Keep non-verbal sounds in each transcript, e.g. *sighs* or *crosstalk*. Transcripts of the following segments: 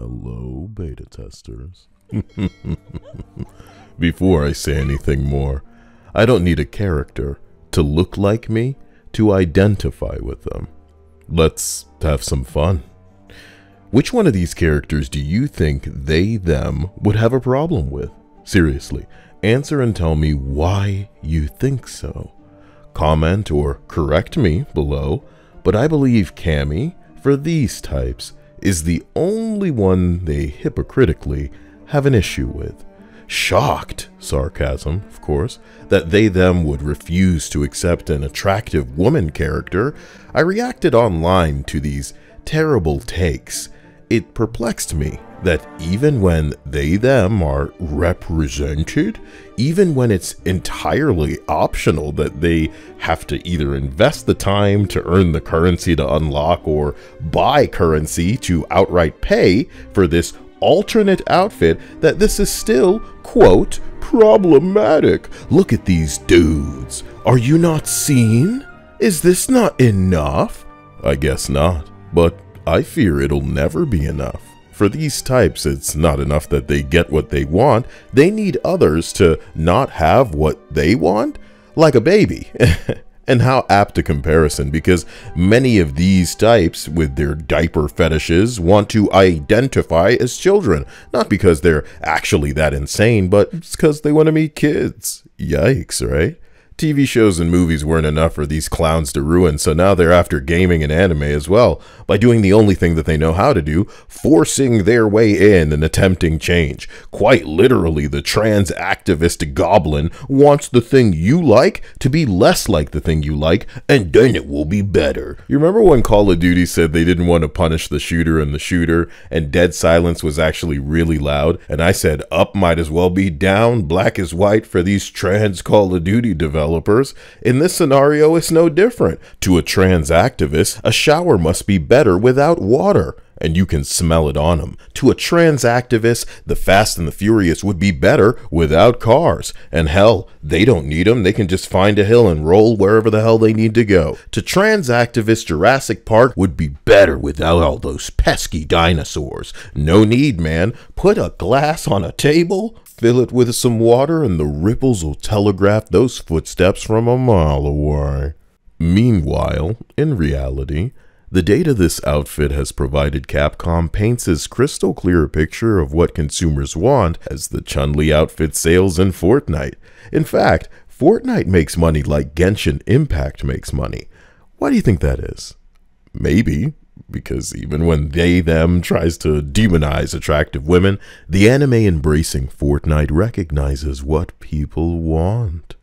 Hello, beta testers. *laughs* Before I say anything more, I don't need a character to look like me to identify with them. Let's have some fun. Which one of these characters do you think they, them would have a problem with? Seriously, answer and tell me why you think so. Comment or correct me below, but I believe Cammy, for these types, is the only one they hypocritically have an issue with. Shocked, sarcasm, of course, that they them would refuse to accept an attractive woman character, I reacted online to these terrible takes. It perplexed me that even when they them are represented, even when it's entirely optional that they have to either invest the time to earn the currency to unlock or buy currency to outright pay for this alternate outfit, that this is still, quote, problematic. Look at these dudes. Are you not seen? Is this not enough? I guess not, but I fear it'll never be enough. For these types, it's not enough that they get what they want, they need others to not have what they want, like a baby. *laughs* and how apt a comparison because many of these types with their diaper fetishes want to identify as children, not because they're actually that insane, but because they want to meet kids. Yikes, right? TV shows and movies weren't enough for these clowns to ruin, so now they're after gaming and anime as well, by doing the only thing that they know how to do, forcing their way in and attempting change. Quite literally, the trans activist goblin wants the thing you like to be less like the thing you like, and then it will be better. You remember when Call of Duty said they didn't want to punish the shooter and the shooter, and dead silence was actually really loud, and I said up might as well be down, black is white for these trans Call of Duty developers developers, in this scenario it's no different. To a trans activist, a shower must be better without water and you can smell it on them. To a trans activist, the Fast and the Furious would be better without cars. And hell, they don't need them. They can just find a hill and roll wherever the hell they need to go. To trans activists, Jurassic Park would be better without all those pesky dinosaurs. No need, man. Put a glass on a table, Fill it with some water and the ripples will telegraph those footsteps from a mile away. Meanwhile, in reality, the data this outfit has provided Capcom paints as crystal clear a picture of what consumers want as the Chun-Li outfit sales in Fortnite. In fact, Fortnite makes money like Genshin Impact makes money. Why do you think that is? Maybe because even when they them tries to demonize attractive women, the anime embracing Fortnite recognizes what people want.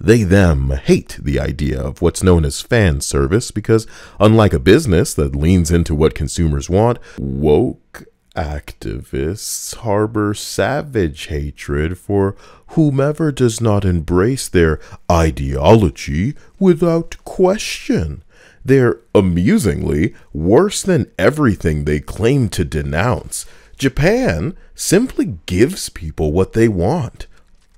They them hate the idea of what's known as fan service because unlike a business that leans into what consumers want, woke activists harbor savage hatred for whomever does not embrace their ideology without question. They're amusingly worse than everything they claim to denounce. Japan simply gives people what they want.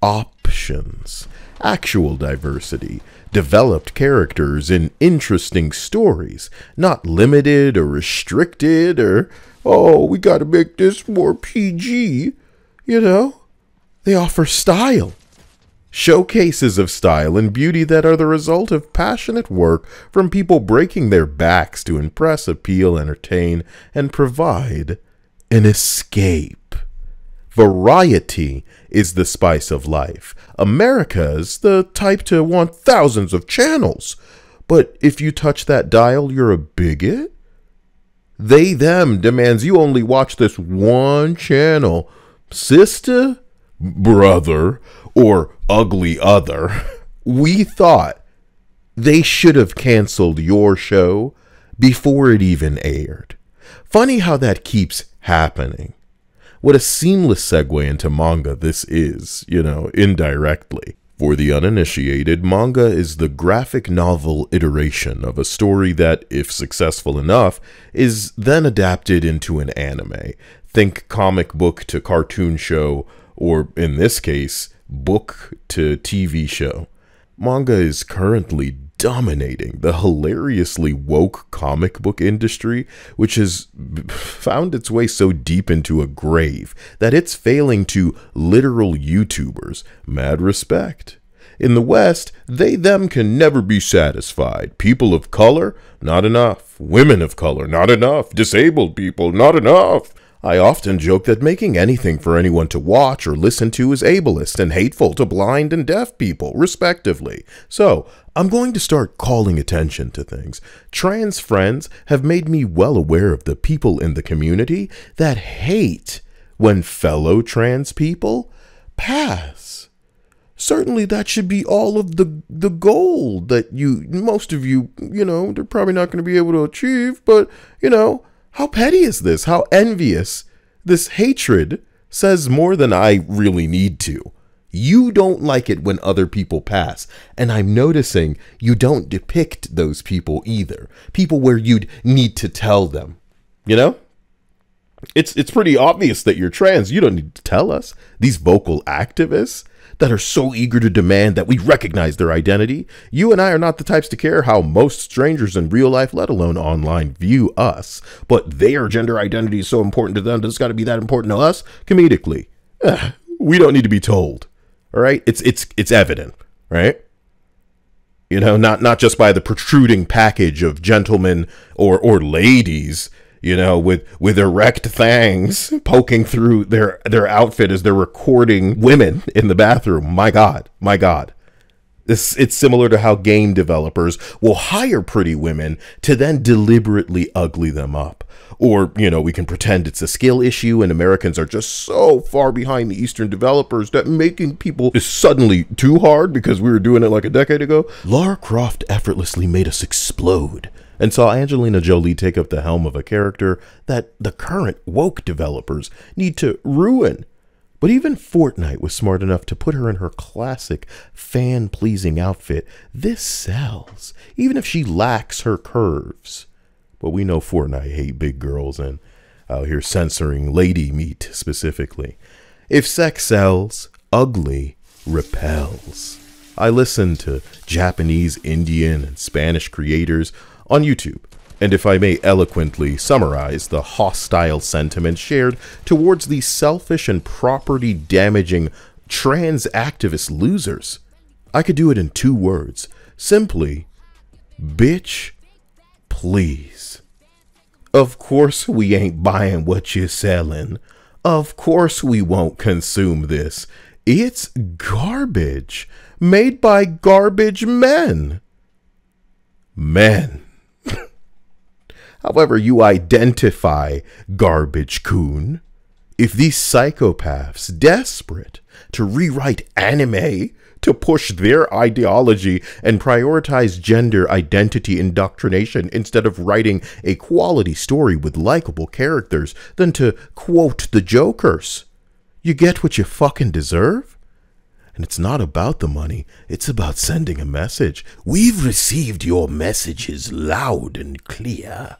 Options, actual diversity, developed characters in interesting stories, not limited or restricted or, oh, we gotta make this more PG. You know, they offer style Showcases of style and beauty that are the result of passionate work from people breaking their backs to impress, appeal, entertain, and provide an escape. Variety is the spice of life. America's the type to want thousands of channels. But if you touch that dial, you're a bigot? They them demands you only watch this one channel. Sister? Brother? Or ugly other, we thought they should have canceled your show before it even aired. Funny how that keeps happening. What a seamless segue into manga this is, you know, indirectly. For the uninitiated, manga is the graphic novel iteration of a story that, if successful enough, is then adapted into an anime. Think comic book to cartoon show, or in this case, book to TV show. Manga is currently dominating the hilariously woke comic book industry, which has found its way so deep into a grave that it's failing to literal YouTubers mad respect. In the West, they them can never be satisfied. People of color, not enough. Women of color, not enough. Disabled people, not enough. I often joke that making anything for anyone to watch or listen to is ableist and hateful to blind and deaf people, respectively. So, I'm going to start calling attention to things. Trans friends have made me well aware of the people in the community that hate when fellow trans people pass. Certainly that should be all of the the goal that you most of you, you know, they're probably not going to be able to achieve, but you know, how petty is this? How envious? This hatred says more than I really need to. You don't like it when other people pass. And I'm noticing you don't depict those people either. People where you'd need to tell them. You know? It's it's pretty obvious that you're trans. You don't need to tell us. These vocal activists, that are so eager to demand that we recognize their identity. You and I are not the types to care how most strangers in real life, let alone online, view us, but their gender identity is so important to them, does it's got to be that important to us comedically. Ugh, we don't need to be told. All right? It's it's it's evident, right? You know, not not just by the protruding package of gentlemen or or ladies you know, with with erect fangs poking through their their outfit as they're recording women in the bathroom. My God, my God. This it's similar to how game developers will hire pretty women to then deliberately ugly them up. Or, you know, we can pretend it's a skill issue and Americans are just so far behind the Eastern developers that making people is suddenly too hard because we were doing it like a decade ago. Lara Croft effortlessly made us explode and saw Angelina Jolie take up the helm of a character that the current woke developers need to ruin. But even Fortnite was smart enough to put her in her classic fan pleasing outfit. This sells, even if she lacks her curves. But we know Fortnite hate big girls and out here censoring lady meat specifically. If sex sells, ugly repels. I listen to Japanese, Indian, and Spanish creators on YouTube. And if I may eloquently summarize the hostile sentiment shared towards these selfish and property damaging trans activist losers, I could do it in two words simply, bitch, please. Of course, we ain't buying what you're selling. Of course, we won't consume this. It's garbage made by garbage men. Men. However, you identify Garbage Coon. If these psychopaths, desperate to rewrite anime to push their ideology and prioritize gender identity indoctrination instead of writing a quality story with likable characters than to quote the jokers, you get what you fucking deserve? And it's not about the money, it's about sending a message. We've received your messages loud and clear.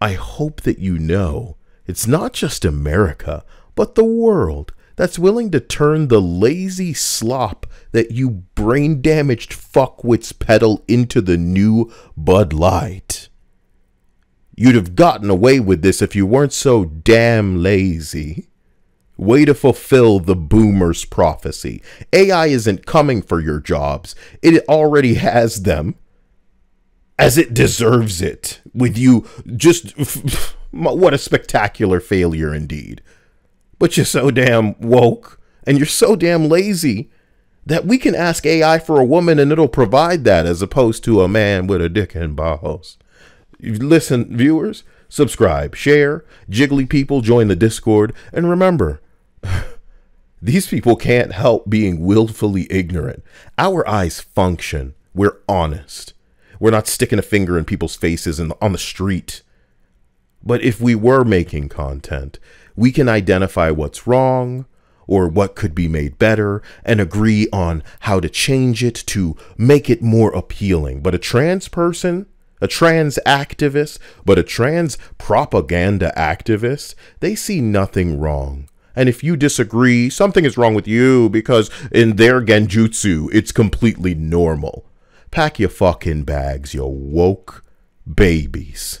I hope that you know it's not just America, but the world that's willing to turn the lazy slop that you brain damaged fuckwits peddle into the new Bud Light. You'd have gotten away with this if you weren't so damn lazy. Way to fulfill the boomer's prophecy. AI isn't coming for your jobs, it already has them as it deserves it with you just what a spectacular failure indeed but you're so damn woke and you're so damn lazy that we can ask AI for a woman and it'll provide that as opposed to a man with a dick and balls. Listen, viewers, subscribe, share, jiggly people join the Discord, and remember, *sighs* these people can't help being willfully ignorant. Our eyes function. We're honest. We're not sticking a finger in people's faces and on the street. But if we were making content, we can identify what's wrong or what could be made better and agree on how to change it to make it more appealing. But a trans person, a trans activist, but a trans propaganda activist, they see nothing wrong. And if you disagree, something is wrong with you because in their genjutsu, it's completely normal. Pack your fucking bags, you woke babies.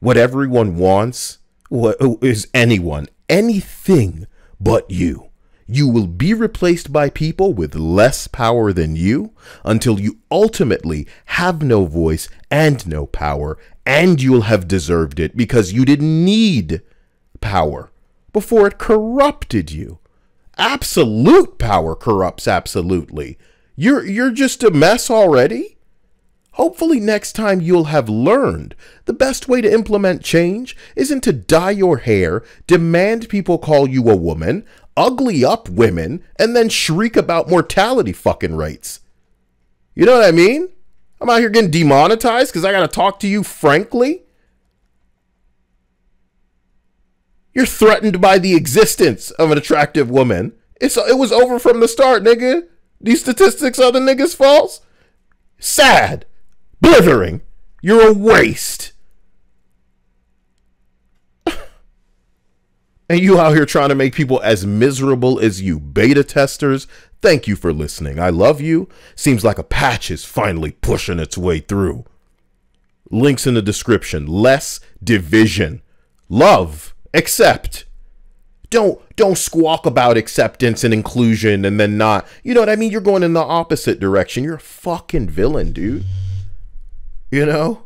What everyone wants what is anyone, anything but you. You will be replaced by people with less power than you until you ultimately have no voice and no power, and you'll have deserved it because you didn't need power before it corrupted you. Absolute power corrupts absolutely. You're you're just a mess already. Hopefully next time you'll have learned the best way to implement change isn't to dye your hair, demand people call you a woman, ugly up women, and then shriek about mortality fucking rates. You know what I mean? I'm out here getting demonetized because I got to talk to you frankly. You're threatened by the existence of an attractive woman. It's it was over from the start, nigga. These statistics are the niggas' false. Sad blithering. You're a waste. *laughs* and you out here trying to make people as miserable as you beta testers. Thank you for listening. I love you. Seems like a patch is finally pushing its way through. Links in the description. Less division. Love. Accept. Don't don't squawk about acceptance and inclusion and then not. You know what I mean? You're going in the opposite direction. You're a fucking villain, dude. You know?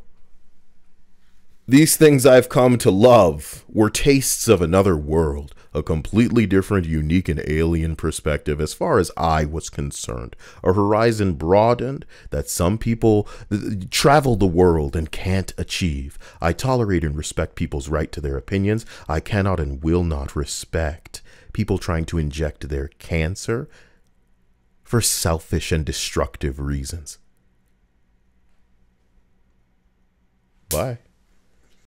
These things I've come to love were tastes of another world, a completely different, unique, and alien perspective as far as I was concerned. A horizon broadened that some people travel the world and can't achieve. I tolerate and respect people's right to their opinions. I cannot and will not respect people trying to inject their cancer for selfish and destructive reasons. Bye.